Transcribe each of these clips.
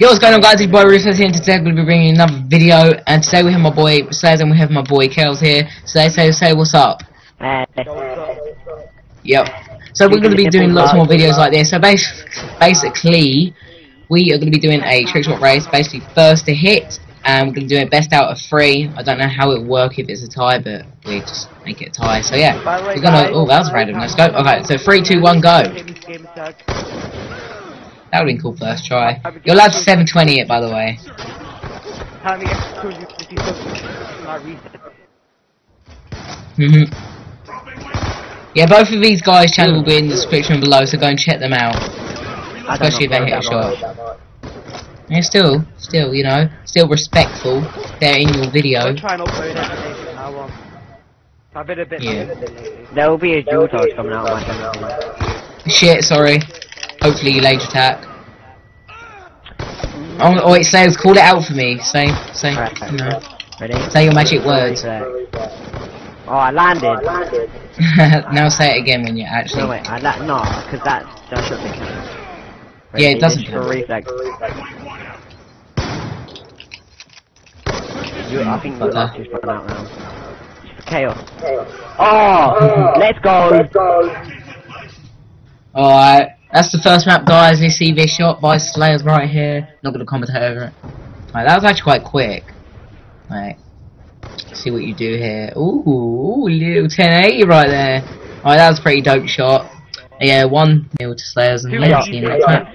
Yo, what's going on guys, it's boy Reflex here and today I'm going to be bringing another video and today we have my boy Slayers and we have my boy Kels here. So say, say what's up. Yep. So we're going to be doing lots more videos like this. So bas basically, we are going to be doing a trick shot race, basically first to hit, and we're going to do it best out of three. I don't know how it will work if it's a tie, but we just make it a tie. So yeah, we're gonna. Oh, that was random. Let's go. Okay, so three, two, one, go. That would have been cool first try. You're allowed to 720 it, by the way. Time to get 250 subs. Might reset. Mhm. yeah, both of these guys' channel will be in the description below, so go and check them out. Especially if they hit a about shot. Yeah, still, still, you know, still respectful. They're in your video. I'll try and upload everything from now on. I've been a bit Yeah. lazy lately. There will be a dual touch coming out on my channel. Shit, sorry. Hopefully you laser attack. Oh, oh wait, Sales, call it out for me. Say, say, you know, Ready? say your magic words. Oh, I landed. now say it again when you're actually. No, wait, I la- no, because that, that should be count. Yeah, it doesn't count. reflex. You, I think you the- have just run out now. Chaos. Oh, let's go. let's go. Alright, that's the first map, guys. You see this shot by Slayers right here. Not gonna commentate over it. Alright, that was actually quite quick. Right. See what you do here. Ooh, little 1080 right there. Alright, that was a pretty dope shot. Yeah, 1 nil to Slayers and let's see next map.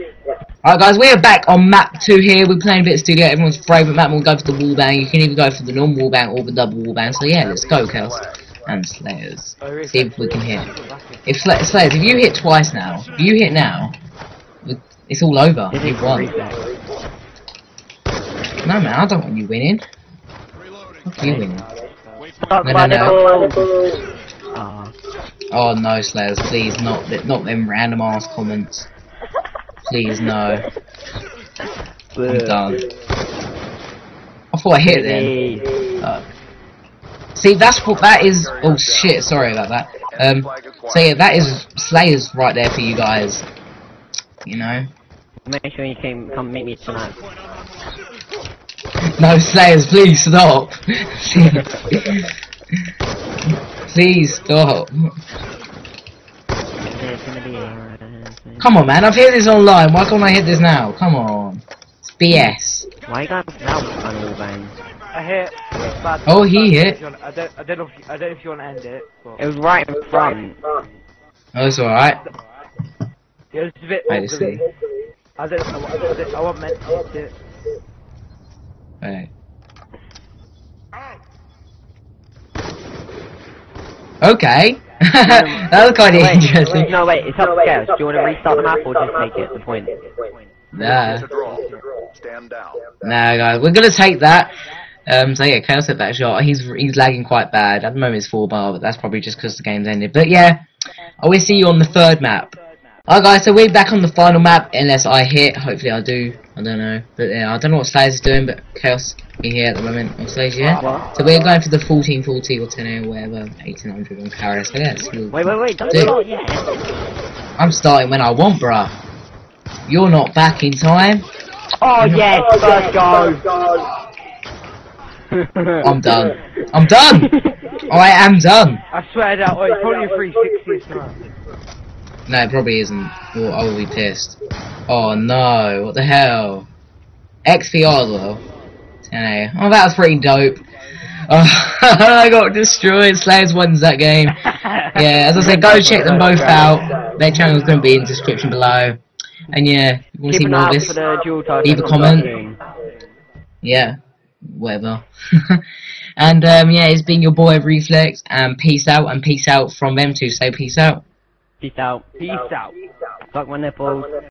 Alright guys, we're back on map 2 here. We're playing a bit of studio. Everyone's favourite map. We'll go for the wall bang. You can either go for the normal wall bang or the double wall bang. So yeah, let's go, Kels. And Slayers. See if we can hit. If Sla Slayers, if you hit twice now, if you hit now, it's all over. You've won. No man, I don't want you winning. Fuck you winning. Fuck No, no, the balls. Ah, Oh no, Slayers, please, not th- not them random ass comments. Please no. I'm done. I thought I hit it then. Fuck. See, that's what that is. Oh shit, sorry about that. Um, so yeah, that is Slayers right there for you guys. You know. Make sure you came, come meet me tonight. No, Slayers, please stop. please stop. There's gonna be a... Come on, man. I've hit this online. Why can't I hit this now? Come on. It's BS. Why you guys now on all? I hit. Bad. Oh, he hit. I don't, I don't know if you, I don't know if you want to end it. But It was right in front. Oh, it's alright. it was a bit. Wait to see. I don't know. I, don't, I wasn't meant to hit it. Wait. Okay. that was kind of Wait, interesting. No, wait, it's up to Chaos. Do you want to restart the map or just take it? The point. Nah. To draw. Stand down. Nah, guys. We're gonna take that. Um, so yeah, Chaos hit that shot. He's he's lagging quite bad. At the moment it's 4 bar, but that's probably just because the game's ended. But yeah, I will see you on the third map. Alright guys, so we're back on the final map, unless I hit. Hopefully I do. I don't know. But yeah, I don't know what Slayers is doing, but Chaos is here at the moment. Or Slayers, yeah? So we're going for the 1440 or 10 or whatever, 1800 on Paradise. So yeah, we'll Wait, wait, wait, don't do start yet. I'm starting when I want, bruh. You're not back in time. Oh, yes, first go. I'm done. I'm done. I am done. I swear that. Oh, it's probably a 360 or something. No, it probably isn't. Well, I will be pissed. Oh no, what the hell? XVR though. 10A. Oh, that was pretty dope. Oh, I got destroyed. Slayers wins that game. Yeah, as I said, go check them both out. Their channel's going to be in the description below. And yeah, if you want to Keep see more of this, for the dual touch. leave a comment. yeah, whatever. and um, yeah, it's been your boy Reflex, and peace out, and peace out from them too. So peace out. Peace out. Peace out. Fuck my nipples.